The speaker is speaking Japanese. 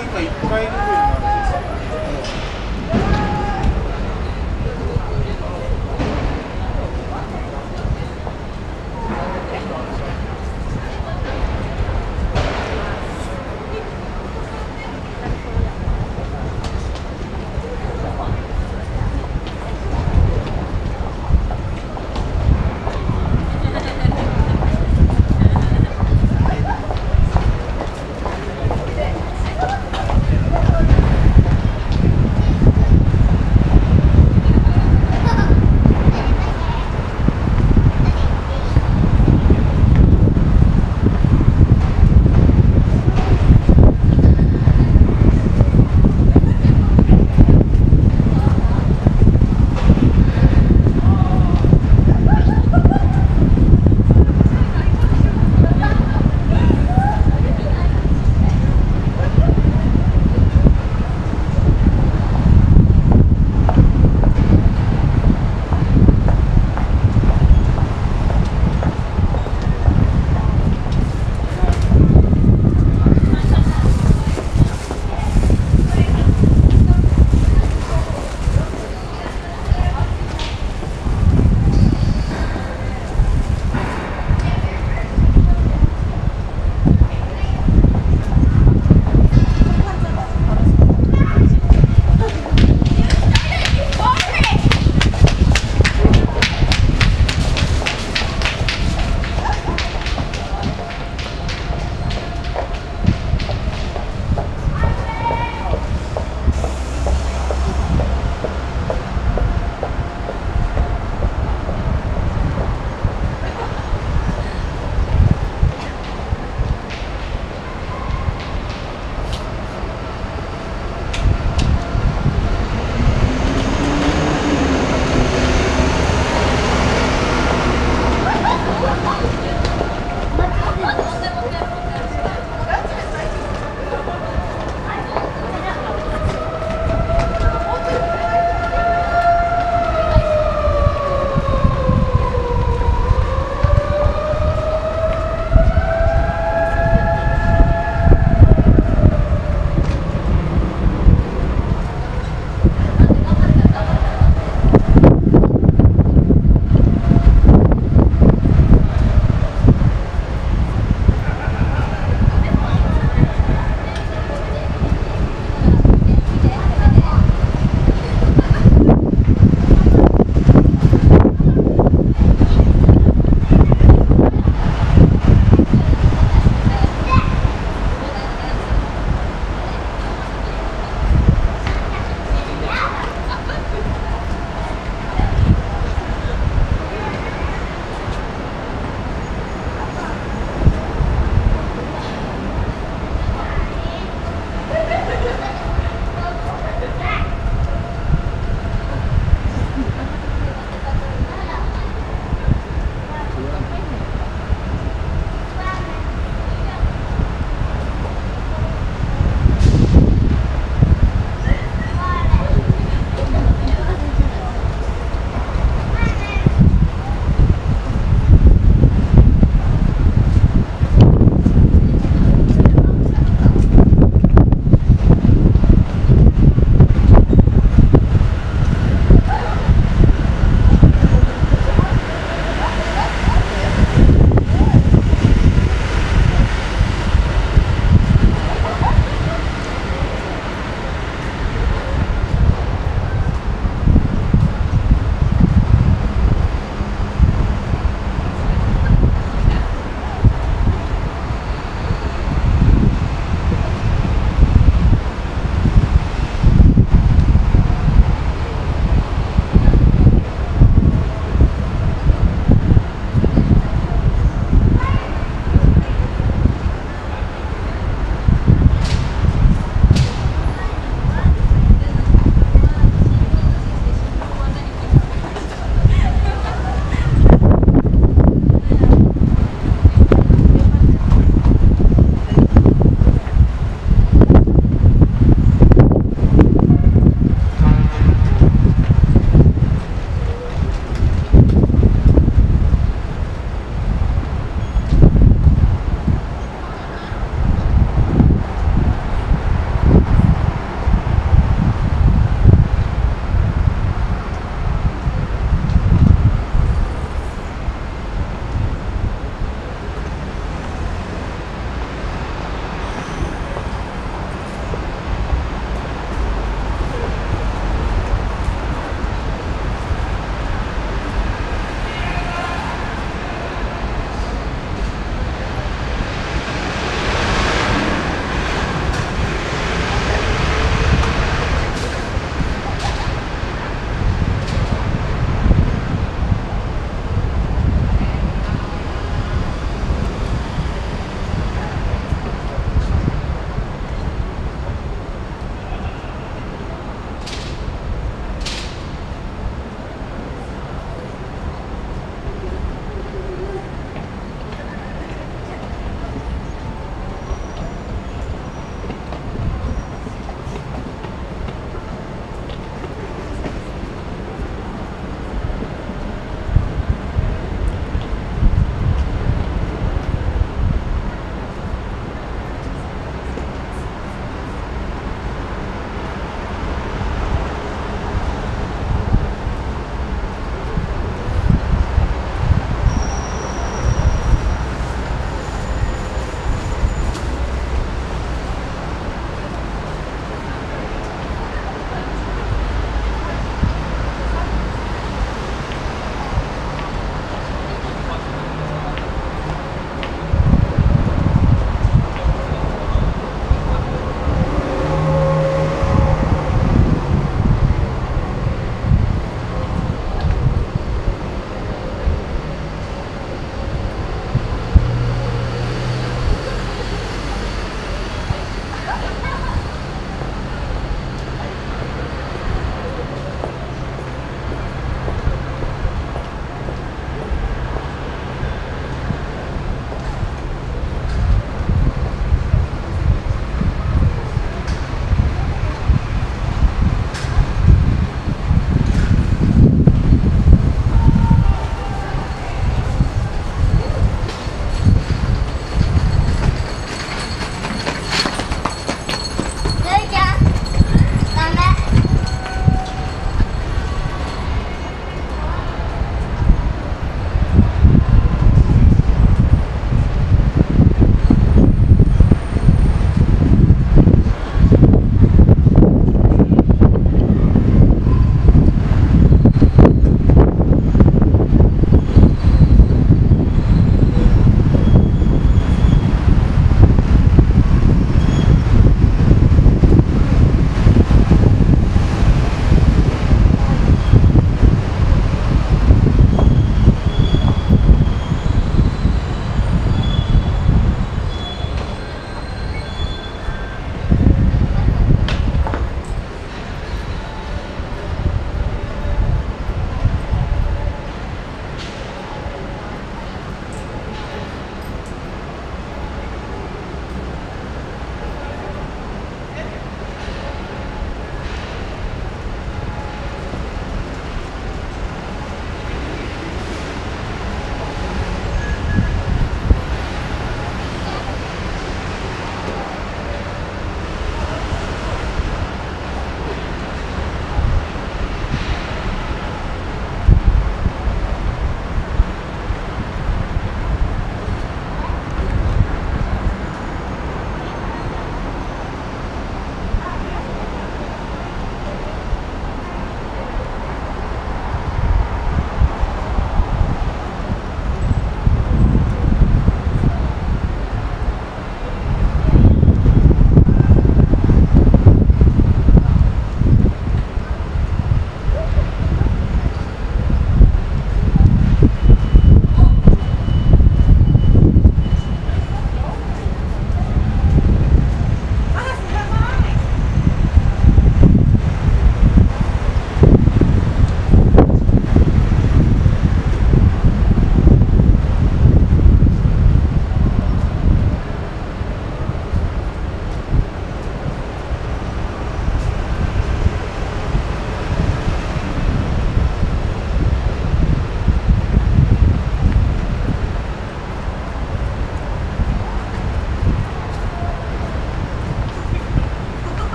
今1階の方に。